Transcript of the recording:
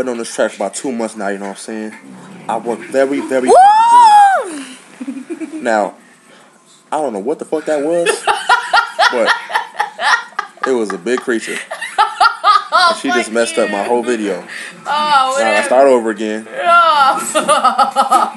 been on this track for about two months now. You know what I'm saying? I work very, very. Now, I don't know what the fuck that was, but it was a big creature. And she just messed messed up my whole video. Oh, Now I start over again. Oh.